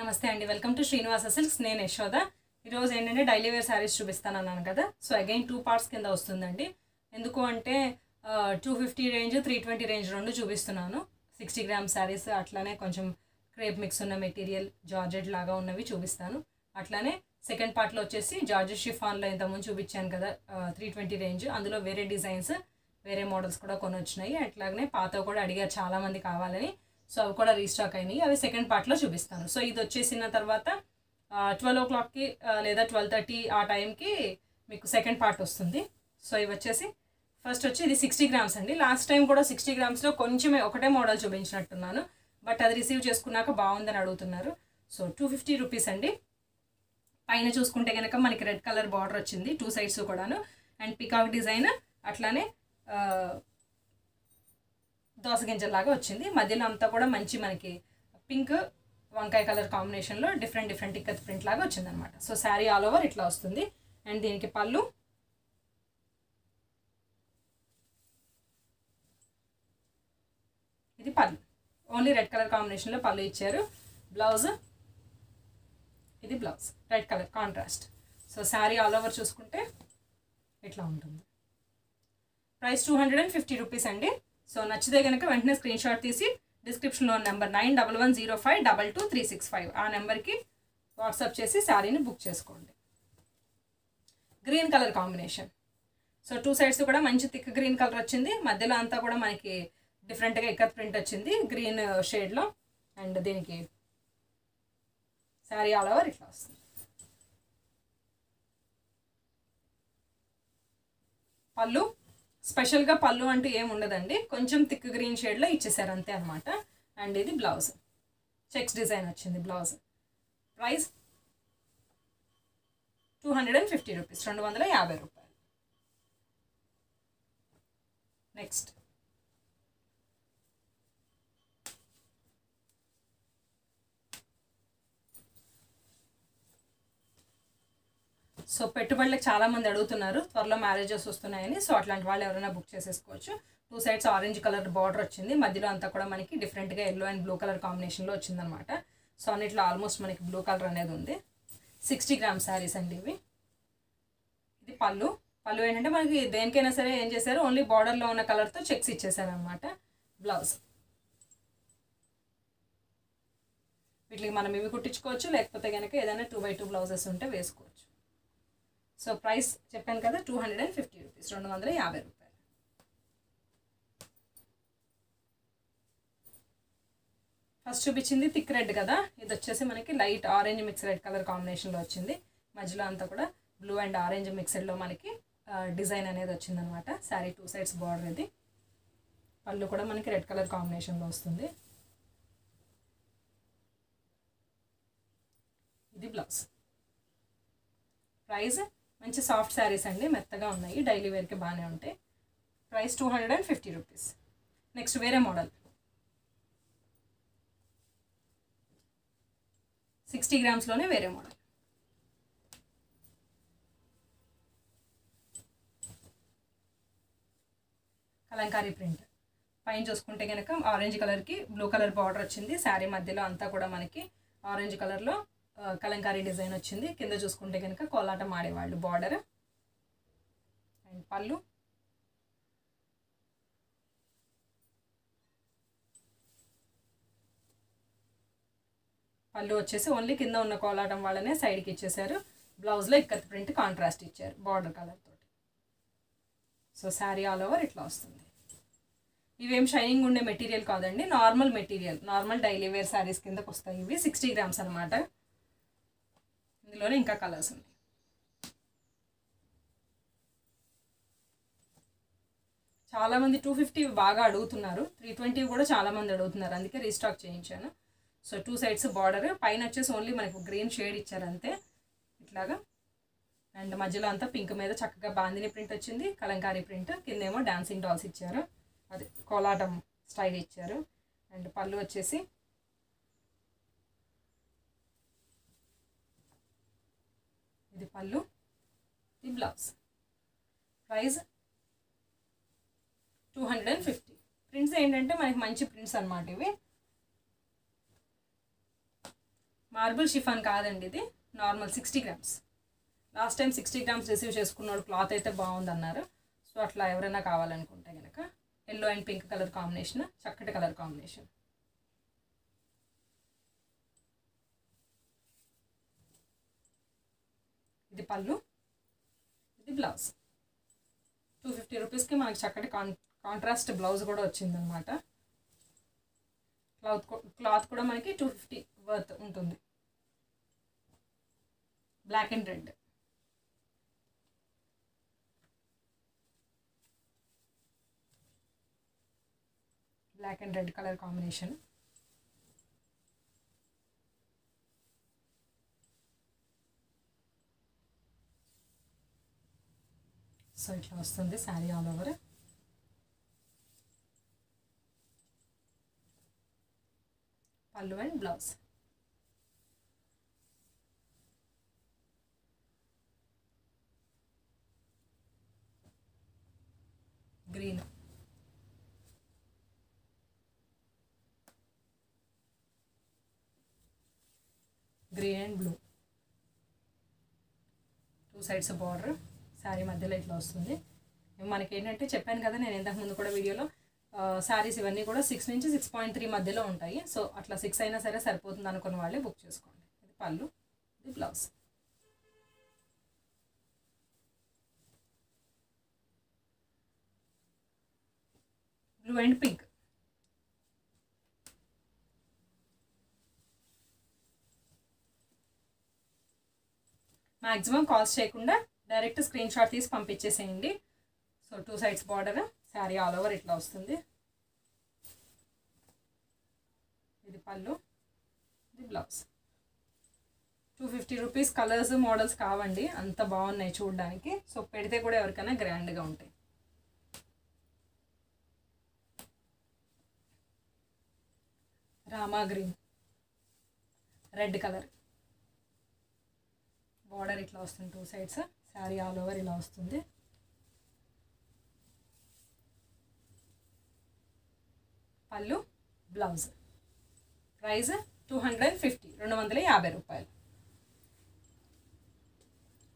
నమస్తే అండి. Welcome to Srinivasa silks నేను యశోద. ఈరోజు ఏంటంటే డైలీ వేర్ శారీస్ చూపిస్తాను అన్నాను కదా. సో అగైన్ టూ పార్ట్స్ కింద వస్తుందండి. ఎందుకు అంటే two fifty range three twenty range రెండు చూపిస్తున్నాను. సిక్స్టీ గ్రామ్ శారీస్ అట్లానే కొంచెం క్రేప్ మిక్స్ ఉన్న మెటీరియల్ జార్జెట్ లాగా ఉన్నవి చూపిస్తాను. అట్లానే సెకండ్ పార్ట్లో వచ్చేసి జార్జెట్ షిఫాన్లో ఇంతకుముందు చూపించాను కదా త్రీ ట్వంటీ రేంజ్ అందులో వేరే డిజైన్స్ వేరే మోడల్స్ కూడా కొన్ని వచ్చినాయి అట్లాగనే పాత కూడా అడిగారు చాలామంది కావాలని. సో అవి కూడా రీస్టాక్ అయినాయి. అవి సెకండ్ పార్ట్లో చూపిస్తాను. సో ఇది వచ్చేసిన తర్వాత ట్వెల్వ్ ఓ క్లాక్కి లేదా ట్వెల్వ్ థర్టీ ఆ టైంకి మీకు సెకండ్ పార్ట్ వస్తుంది. సో ఇవి వచ్చేసి ఫస్ట్ వచ్చి ఇది సిక్స్టీ గ్రామ్స్ అండి. లాస్ట్ టైం కూడా సిక్స్టీ గ్రామ్స్లో కొంచెమే ఒకటే మోడల్ చూపించినట్టున్నాను. బట్ అది రిసీవ్ చేసుకున్నాక బాగుందని అడుగుతున్నారు. సో టూ ఫిఫ్టీ రూపీస్ అండి. పైన చూసుకుంటే కనుక మనకి రెడ్ కలర్ బార్డర్ వచ్చింది టూ సైడ్స్ కూడాను. అండ్ పికాక్ డిజైన్ అట్లానే దోసగింజలాగా వచ్చింది. మధ్యలో అంతా కూడా మంచి మనకి పింక్ వంకాయ కలర్ కాంబినేషన్లో డిఫరెంట్ డిఫరెంట్ ఇక్కత్ ప్రింట్ లాగా వచ్చింది అనమాట సో శారీ ఆల్ ఓవర్ ఇట్లా వస్తుంది. అండ్ దీనికి పళ్ళు. ఇది పళ్ళు. ఓన్లీ రెడ్ కలర్ కాంబినేషన్లో పళ్ళు ఇచ్చారు. బ్లౌజ్. ఇది blouse. Red colour contrast. So sari all over చూసుకుంటే ఇట్లా ఉంటుంది. Price two hundred and fifty rupees అండి. సో నచ్చితే కనుక వెంటనే స్క్రీన్ షాట్ తీసి డిస్క్రిప్షన్లో number nine double one zero five double two three six five ఆ నెంబర్కి వాట్సాప్ చేసి శారీని బుక్ చేసుకోండి. Green colour combination so two sides కూడా మంచి థిక్ గ్రీన్ కలర్ వచ్చింది. మధ్యలో అంతా కూడా మనకి డిఫరెంట్గా ఇక్కత్ ప్రింట్ వచ్చింది. గ్రీన్ షేడ్లో అండ్ దీనికి శారీ ఆల్ ఓవర్ ఇట్లా వస్తుంది. పళ్ళు స్పెషల్గా పళ్ళు అంటూ ఏమి ఉండదండి. కొంచెం థిక్ గ్రీన్ షేడ్లో ఇచ్చేసారు అంతే అనమాట అండ్ ఇది బ్లౌజ్. చెక్స్ డిజైన్ వచ్చింది blouse. Price two hundred and fifty rupees. రెండు వందల యాభై రూపాయలు. నెక్స్ట్. సో పెట్టుబడులకు చాలా మంది అడుగుతున్నారు త్వరలో మ్యారేజెస్ వస్తున్నాయని. సో అట్లాంటి వాళ్ళు ఎవరైనా బుక్ చేసేసుకోవచ్చు. Two sides orange colour border వచ్చింది. మధ్యలో అంతా కూడా మనకి డిఫరెంట్గా ఎల్లో అండ్ బ్లూ కలర్ కాంబినేషన్లో వచ్చిందనమాట సో అన్నిట్లో ఆల్మోస్ట్ మనకి బ్లూ కలర్ అనేది ఉంది. సిక్స్టీ గ్రామ్ శారీస్ అండి ఇవి. ఇది పళ్ళు. పళ్ళు ఏంటంటే మనకి దేనికైనా సరే ఏం చేశారు? ఓన్లీ బార్డర్లో ఉన్న కలర్తో చెక్స్ ఇచ్చేసారనమాట బ్లౌజ్ వీటికి మనం ఇవి కుట్టించుకోవచ్చు లేకపోతే కనుక ఏదైనా టూ బై టూ బ్లౌజెస్ ఉంటే వేసుకోవచ్చు. సో ప్రైస్ చెప్పాను కదా two hundred and fifty rupees రెండు వందల యాభై రూపాయలు. ఫస్ట్ చూపించింది థిక్ రెడ్ కదా ఇది వచ్చేసి మనకి light orange mix red colour కాంబినేషన్లో వచ్చింది. మధ్యలో అంతా కూడా బ్లూ అండ్ ఆరెంజ్ మిక్సెడ్లో మనకి డిజైన్ అనేది వచ్చిందనమాట. శారీ టూ సైడ్స్ బార్డర్ ఇది. పళ్ళు కూడా మనకి రెడ్ కలర్ కాంబినేషన్లో వస్తుంది. ఇది బ్లౌజ్ ప్రైస్ మంచి సాఫ్ట్ శారీస్ అండి మెత్తగా ఉన్నాయి డైలీ వేర్కి బాగానే ఉంటాయి. Price two hundred and fifty rupees next వేరే మోడల్ సిక్స్టీ గ్రామ్స్లోనే వేరే మోడల్ కలంకారీ ప్రింట్. పైన చూసుకుంటే కనుక ఆరెంజ్ కలర్కి బ్లూ కలర్ బార్డర్ వచ్చింది. శారీ మధ్యలో అంతా కూడా మనకి ఆరెంజ్ కలర్లో కలంకారీ డిజైన్ వచ్చింది. కింద చూసుకుంటే కనుక కోలాటం ఆడేవాళ్ళు బార్డర్. అండ్ పళ్ళు. పళ్ళు వచ్చేసి ఓన్లీ కింద ఉన్న కోలాటం వాళ్ళనే సైడ్కి ఇచ్చేసారు. బ్లౌజ్లో ఇక్కత్ ప్రింట్ కాంట్రాస్ట్ ఇచ్చారు బార్డర్ కలర్ తోటి. సో శారీ ఆల్ ఓవర్ ఇట్లా వస్తుంది. ఇవేం షైనింగ్ ఉండే మెటీరియల్ కాదండి. Normal material normal daily wear saris కిందకు వస్తాయి ఇవి. సిక్స్టీ గ్రామ్స్ అనమాట ఇందులోనే ఇంకా కలర్స్ ఉన్నాయి. చాలామంది టూ ఫిఫ్టీ బాగా అడుగుతున్నారు. త్రీ ట్వంటీ కూడా చాలామంది అడుగుతున్నారు. అందుకే రీస్టాక్ చేయించాను. సో టూ సైడ్స్ బార్డర్ పైన వచ్చేసి ఓన్లీ మనకు గ్రీన్ షేడ్ ఇచ్చారు అంతే. ఇట్లాగా. అండ్ మధ్యలో అంతా పింక్ మీద చక్కగా బాందిని ప్రింట్ వచ్చింది. కలంకారీ ప్రింట్ కిందేమో డాన్సింగ్ డాల్స్ ఇచ్చారు. అది కోలాటం స్టైల్ ఇచ్చారు. అండ్ పళ్ళు వచ్చేసి ఇది పళ్ళు ఇది blouse price two hundred and fifty prints ఏంటంటే మనకి మంచి ప్రింట్స్ అనమాట ఇవి. మార్బుల్ షిఫాన్ కాదండి ఇది. Normal sixty grams last time sixty grams receive చేసుకున్నాడు క్లాత్ అయితే బాగుంది అన్నారు సో అట్లా ఎవరైనా కావాలనుకుంటే కనుక yellow and pink colour combination చక్కటి కలర్ కాంబినేషన్ ఇది పళ్ళు ఇది బ్లౌజ్ టూ ఫిఫ్టీ రూపీస్కి మనకి చక్కటి కాన్ కాంట్రాస్ట్ బ్లౌజ్ కూడా వచ్చిందనమాట క్లాత్ క్లాత్ కూడా మనకి టూ ఫిఫ్టీ వర్త్ ఉంటుంది. Black and red black and red colour combination so ఇట్లా వస్తుంది శారీ ఆల్ ఓవర్ పళ్ళు and blouse green green and blue two sides border sari మధ్యలో ఇట్లా వస్తుంది. మనకి ఏంటంటే చెప్పాను కదా నేను ఇంతకుముందు కూడా వీడియోలో శారీస్ ఇవన్నీ కూడా సిక్స్ నుంచి సిక్స్ పాయింట్ త్రీ మధ్యలో ఉంటాయి. సో అట్లా సిక్స్ అయినా సరే సరిపోతుంది అనుకున్న వాళ్ళే బుక్ చేసుకోండి. ఇది పళ్ళు ఇది blouse blue and pink maximum cost చేయకుండా డైరెక్ట్ స్క్రీన్ షాట్ తీసి పంపించేసేయండి. So two sides border sari all over ఇట్లా వస్తుంది. ఇది పళ్ళు ఇది blouse. Two fifty rupees colours models కావండి. అంత బాగున్నాయి చూడడానికి. సో పెడితే కూడా ఎవరికైనా గ్రాండ్గా ఉంటాయి. Rama green. Red colour. Border ఇట్లా వస్తుంది two sides. Sari all over ఇలా వస్తుంది. పళ్ళు blouse. Price two hundred and fifty రెండు వందల యాభై రూపాయలు.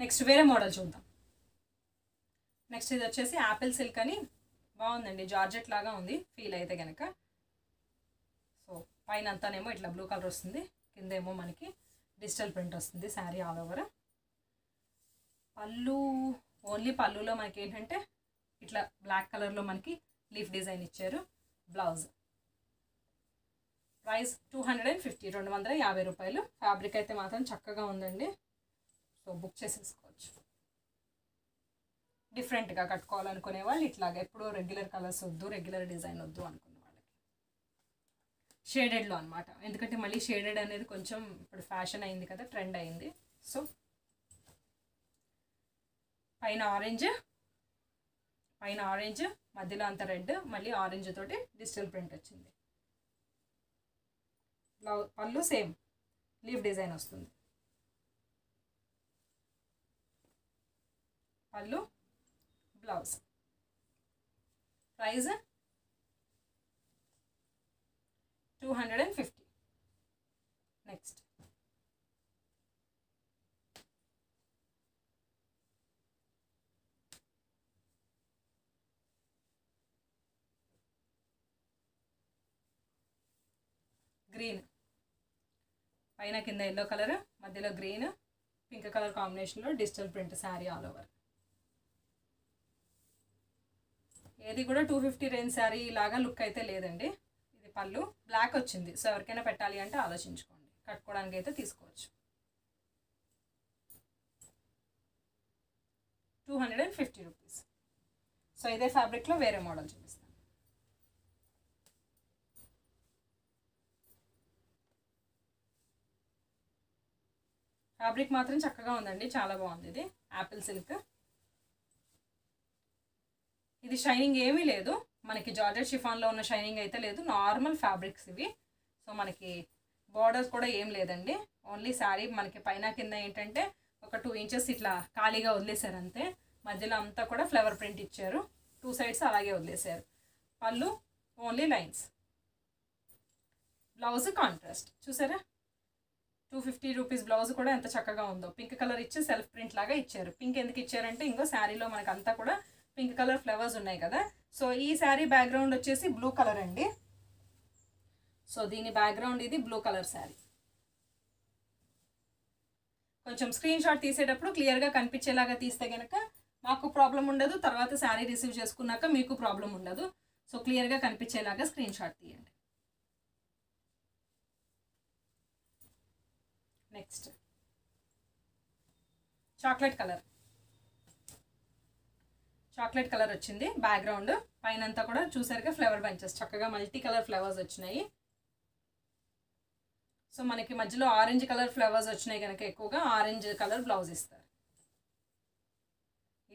నెక్స్ట్ వేరే మోడల్ చూద్దాం. నెక్స్ట్ ఇది వచ్చేసి యాపిల్ సిల్క్ అని బాగుందండి జార్జెట్ లాగా ఉంది ఫీల్ అయితే కనుక సో పైన అంతానేమో ఇట్లా బ్లూ కలర్ వస్తుంది కిందేమో మనకి డిజిటల్ ప్రింట్ వస్తుంది శారీ ఆల్ ఓవర్. పళ్ళు ఓన్లీ పళ్ళులో మనకి ఏంటంటే ఇట్లా బ్లాక్ కలర్లో మనకి లీఫ్ డిజైన్ ఇచ్చారు blouse. Price two hundred and fifty రెండు వందల యాభై రూపాయలు. ఫ్యాబ్రిక్ అయితే మాత్రం చక్కగా ఉందండి. సో బుక్ చేసేసుకోవచ్చు. డిఫరెంట్గా కట్టుకోవాలనుకునే వాళ్ళు ఇట్లాగా ఎప్పుడూ రెగ్యులర్ కలర్స్ వద్దు రెగ్యులర్ డిజైన్ వద్దు అనుకునే వాళ్ళకి. షేడెడ్లో అనమాట ఎందుకంటే మళ్ళీ షేడెడ్ అనేది కొంచెం ఇప్పుడు ఫ్యాషన్ అయింది కదా ట్రెండ్ అయింది. సో పైన ఆరెంజ్ పైన ఆరెంజ్ మధ్యలో అంత రెడ్ మళ్ళీ ఆరెంజ్ తోటి డిజిటల్ ప్రింట్ వచ్చింది. బ్లౌ పళ్ళు సేమ్ లీవ్ డిజైన్ వస్తుంది. పళ్ళు blouse. Price two hundred and fifty. Next. Green. పైన కింద ఎల్లో కలర్ మధ్యలో గ్రీన్ పింక్ కలర్ కాంబినేషన్లో digital print sari all over. ఏది కూడా టూ ఫిఫ్టీ రేంజ్ శారీ లాగా లుక్ అయితే లేదండి. ఇది పళ్ళు బ్లాక్ వచ్చింది. సో ఎవరికైనా పెట్టాలి అంటే ఆలోచించుకోండి. కట్టుకోవడానికి అయితే తీసుకోవచ్చు. Two hundred and fifty rupees. So ఇదే ఫ్యాబ్రిక్లో వేరే మోడల్ చూపిస్తాను. ఫ్యాబ్రిక్ మాత్రం చక్కగా ఉందండి. చాలా బాగుంది ఇది. యాపిల్ సిల్క్ ఇది షైనింగ్ ఏమీ లేదు. మనకి జార్జెట్ షిఫాన్లో ఉన్న షైనింగ్ అయితే లేదు. నార్మల్ ఫ్యాబ్రిక్స్ ఇవి. సో మనకి బార్డర్స్ కూడా ఏం లేదండి. ఓన్లీ శారీ మనకి పైన కింద ఏంటంటే ఒక టూ ఇంచెస్ ఇట్లా ఖాళీగా వదిలేశారు అంతే. మధ్యలో అంతా కూడా ఫ్లవర్ ప్రింట్ ఇచ్చారు. టూ సైడ్స్ అలాగే వదిలేశారు. పళ్ళు ఓన్లీ లైన్స్ బ్లౌజ్ కాంట్రాస్ట్ చూసారా? టూ ఫిఫ్టీ రూపీస్ బ్లౌజ్ కూడా ఎంత చక్కగా ఉందో. పింక్ కలర్ ఇచ్చి సెల్ఫ్ ప్రింట్ లాగా ఇచ్చారు. పింక్ ఎందుకు ఇచ్చారంటే ఇంకో శారీలో మనకు అంతా కూడా పింక్ కలర్ ఫ్లవర్స్ ఉన్నాయి కదా. సో ఈ శారీ బ్యాక్గ్రౌండ్ వచ్చేసి బ్లూ కలర్ అండి. సో దీని బ్యాక్గ్రౌండ్ ఇది బ్లూ కలర్ శారీ. కొంచెం స్క్రీన్ షాట్ తీసేటప్పుడు క్లియర్గా కనిపించేలాగా తీస్తే కనుక మాకు ప్రాబ్లం ఉండదు. తర్వాత శారీ రిసీవ్ చేసుకున్నాక మీకు ప్రాబ్లం ఉండదు. సో క్లియర్గా కనిపించేలాగా స్క్రీన్ షాట్ తీయండి. Next chocolate colour chocolate colour వచ్చింది. బ్యాక్గ్రౌండ్ పైన అంతా కూడా చూసారుగా ఫ్లవర్ బంచెస్ చక్కగా మల్టీ కలర్ ఫ్లవర్స్ వచ్చినాయి. సో మనకి మధ్యలో ఆరెంజ్ కలర్ ఫ్లవర్స్ వచ్చినాయి కనుక ఎక్కువగా ఆరెంజ్ కలర్ బ్లౌజ్ ఇస్తారు.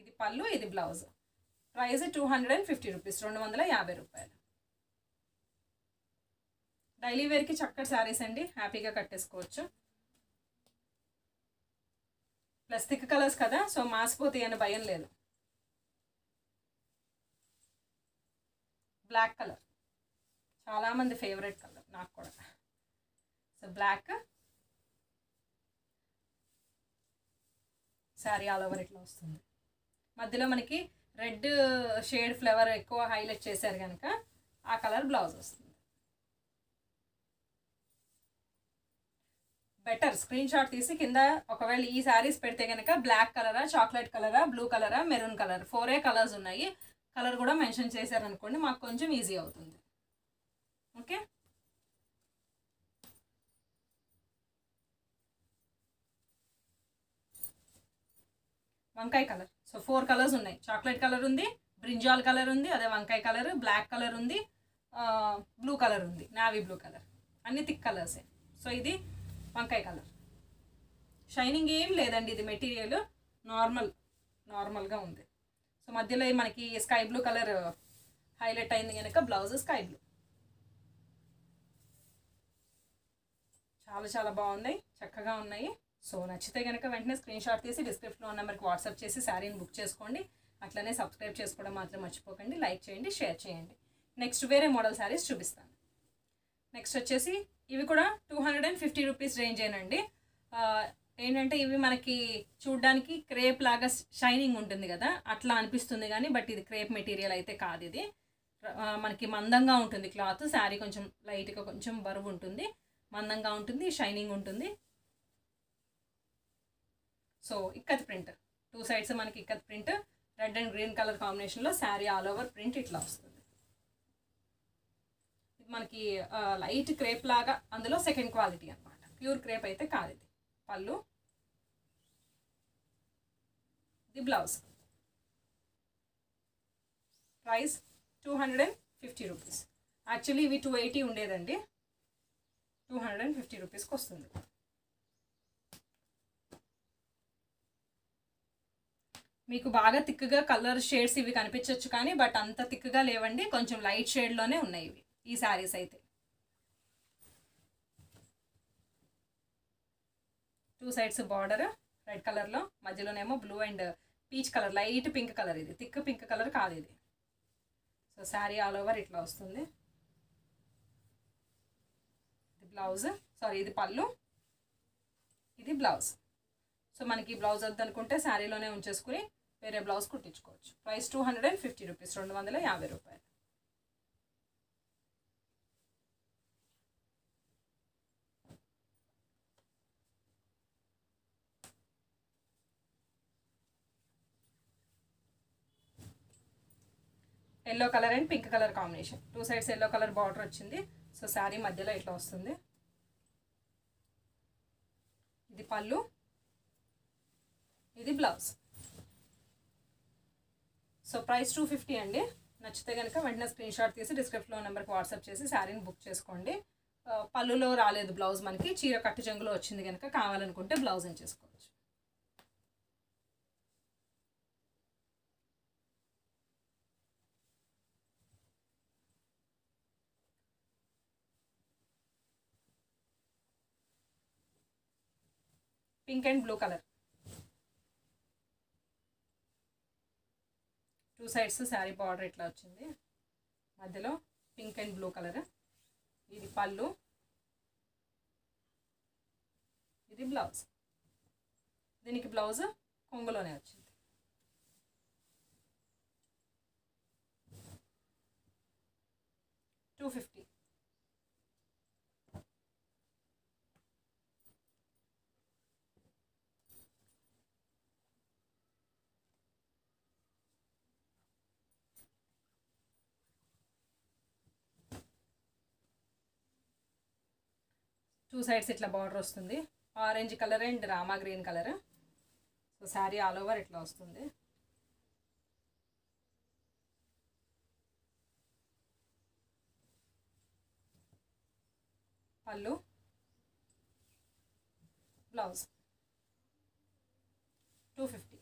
ఇది పళ్ళు ఇది blouse price two hundred and fifty rupees రెండు వందల యాభై రూపాయలు. డైలీ వేర్కి చక్కటి శారీస్ అండి. హ్యాపీగా కట్టేసుకోవచ్చు. ప్లస్ థిక్ కలర్స్ కదా సో మాసిపోతాయి అని భయం లేదు. బ్లాక్ కలర్ చాలామంది ఫేవరెట్ కలర్ నాకు కూడా. So black sari all over ఇట్లా వస్తుంది. మధ్యలో మనకి రెడ్ షేడ్ ఫ్లవర్ ఎక్కువ హైలైట్ చేశారు కనుక ఆ కలర్ బ్లౌజ్ వస్తుంది. బెటర్. స్క్రీన్ షాట్ తీసి కింద ఒకవేళ ఈ శారీస్ పెడితే కనుక బ్లాక్ కలరా చాక్లెట్ కలరా బ్లూ కలరా మెరూన్ కలర్. ఫోరే కలర్స్ ఉన్నాయి. కలర్ కూడా మెన్షన్ చేశారనుకోండి మాకు కొంచెం ఈజీ అవుతుంది. ఓకే వంకాయ కలర్. సో ఫోర్ కలర్స్ ఉన్నాయి. చాక్లెట్ కలర్ ఉంది బ్రింజాల్ కలర్ ఉంది అదే వంకాయ కలర్ బ్లాక్ కలర్ ఉంది బ్లూ కలర్ ఉంది నావీ బ్లూ కలర్ అన్ని థిక్ కలర్సే సో ఇది వంకాయ కలర్. షైనింగ్ ఏం లేదండి ఇది మెటీరియల్ నార్మల్ నార్మల్గా ఉంది. సో మధ్యలో మనకి స్కై బ్లూ కలర్ హైలైట్ అయింది కనుక బ్లౌజ్ స్కై బ్లూ చాలా చాలా బాగున్నాయి. చక్కగా ఉన్నాయి. సో నచ్చితే కనుక వెంటనే స్క్రీన్ షాట్ తీసి డిస్క్రిప్షన్లో ఉన్న నెంబర్కి వాట్సాప్ చేసి శారీని బుక్ చేసుకోండి. అట్లనే సబ్స్క్రైబ్ చేసుకోవడం మాత్రం మర్చిపోకండి. లైక్ చేయండి షేర్ చేయండి. నెక్స్ట్ వేరే మోడల్ శారీస్ చూపిస్తాను. నెక్స్ట్ వచ్చేసి ఇవి కూడా two hundred and fifty rupees range ఏనండి. ఏంటంటే ఇవి మనకి చూడడానికి క్రేప్ లాగా షైనింగ్ ఉంటుంది కదా అట్లా అనిపిస్తుంది కానీ బట్ ఇది క్రేప్ మెటీరియల్ అయితే కాదు ఇది. మనకి మందంగా ఉంటుంది క్లాత్ శారీ కొంచెం లైట్గా కొంచెం బరువు ఉంటుంది మందంగా ఉంటుంది షైనింగ్ ఉంటుంది. So ikat print. Two sides మనకి ikat print red and green colour కాంబినేషన్లో శారీ ఆల్ ఓవర్ ప్రింట్ ఇట్లా వస్తుంది. మనకి లైట్ క్రేప్ లాగా అందులో సెకండ్ క్వాలిటీ అనమాట ప్యూర్ క్రేప్ అయితే కాదు ఇది. పళ్ళు. ఇది blouse price two hundred and fifty rupees actually ఇవి టూ ఎయిటీ ఉండేదండి. టూ హండ్రెడ్ అండ్ ఫిఫ్టీ రూపీస్కి వస్తుంది. మీకు బాగా థిక్గా కలర్ షేడ్స్ ఇవి కనిపించవచ్చు కానీ బట్ అంత థిక్గా లేవండి. కొంచెం లైట్ షేడ్లోనే ఉన్నాయి ఇవి. ఈ శారీస్ అయితే. టూ సైడ్స్ బార్డర్ రెడ్ కలర్లో మధ్యలోనేమో blue and peach colour light pink colour ఇది. థిక్ పింక్ కలర్ కాదు ఇది. సో శారీ ఆల్ ఓవర్ ఇట్లా వస్తుంది. ఇది బ్లౌజ్ సారీ ఇది పళ్ళు. ఇది బ్లౌజ్ సో మనకి బ్లౌజ్ వద్దనుకుంటే శారీలోనే ఉంచేసుకుని వేరే blouse కుట్టించుకోవచ్చు. Price two hundred and fifty rupees రెండు వందల యాభై రూపాయలు. Yellow colour and pink colour combination. Two sides yellow colour border వచ్చింది. సో శారీ మధ్యలో ఇట్లా వస్తుంది. ఇది పళ్ళు. ఇది blouse. So price two fifty అండి. నచ్చితే కనుక వెంటనే స్క్రీన్ షాట్ తీసి డిస్క్రిప్షన్లో నెంబర్కి వాట్సాప్ చేసి శారీని బుక్ చేసుకోండి. పళ్ళులో రాలేదు బ్లౌజ్ మనకి. చీర కట్టు జంగులో వచ్చింది కనుక కావాలనుకుంటే బ్లౌజ్ అని చేసుకోండి pink and blue colour. Two sides sari border ఇట్లా వచ్చింది. మధ్యలో పింక్ అండ్ బ్లూ కలర్. ఇది పళ్ళు. ఇది బ్లౌజ్. దీనికి బ్లౌజ్ కొంగులోనే వచ్చింది. టూ ఫిఫ్టీ టూ సైడ్స్ ఇట్లా బార్డర్ వస్తుంది. Orange colour and Rama green colour. So sari all over ఇట్లా వస్తుంది. పళ్ళు. Blouse. Two fifty.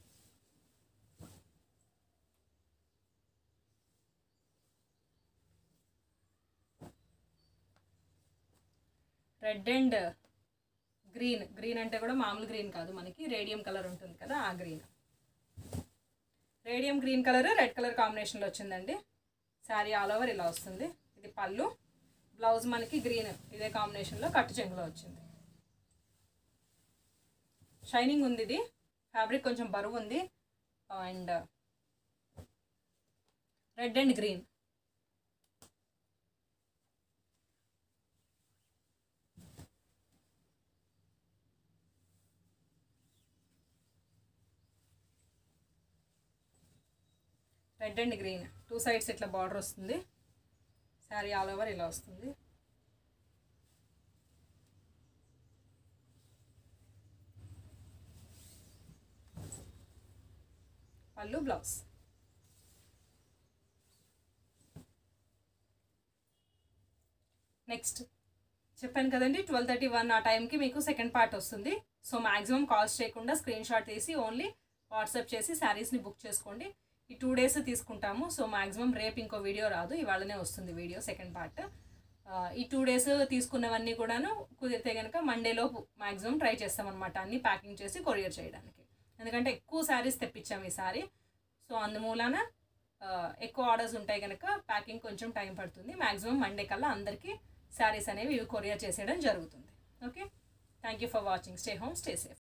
Red and green. Green అంటే కూడా మామూలు గ్రీన్ కాదు. మనకి రేడియం కలర్ ఉంటుంది కదా ఆ green. Radium green colour red colour కాంబినేషన్లో వచ్చిందండి. శారీ ఆల్ ఓవర్ ఇలా వస్తుంది. ఇది పళ్ళు. బ్లౌజ్ మనకి గ్రీన్. ఇదే కాంబినేషన్లో కట్టు చెంగులో వచ్చింది. షైనింగ్ ఉంది ఇది. ఫ్యాబ్రిక్ కొంచెం బరువు ఉంది. And red and green. Red and green. Two sides ఇట్లా బార్డర్ వస్తుంది. శారీ ఆల్ ఓవర్ ఇలా వస్తుంది. పళ్ళు బ్లౌజ్. నెక్స్ట్. చెప్పాను కదండి ట్వెల్వ్ థర్టీ వన్ ఆ టైంకి మీకు సెకండ్ పార్ట్ వస్తుంది. సో మ్యాక్సిమం కాల్స్ చేయకుండా స్క్రీన్ షాట్ తీసి ఓన్లీ వాట్సాప్ చేసి శారీస్ని బుక్ చేసుకోండి. ఈ టూ డేస్ తీసుకుంటాము. సో మ్యాక్సిమం రేపు ఇంకో వీడియో రాదు. ఇవాళనే వస్తుంది వీడియో సెకండ్ పార్ట్ ఈ టూ డేస్ తీసుకున్నవన్నీ కూడాను కుదిరితే కనుక మండేలోపు మ్యాక్సిమం ట్రై చేస్తామన్నమాట. అన్ని ప్యాకింగ్ చేసి కొరియర్ చేయడానికి. ఎందుకంటే ఎక్కువ శారీస్ తెప్పించాము ఈసారి సో అందుమూలన ఎక్కువ ఆర్డర్స్ ఉంటాయి కనుక ప్యాకింగ్ కొంచెం టైం పడుతుంది. మ్యాక్సిమం మండే కల్లా అందరికీ శారీస్ అనేవి ఇవి కొరియర్ చేసేయడం జరుగుతుంది. Okay thank you for watching stay home stay safe